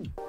you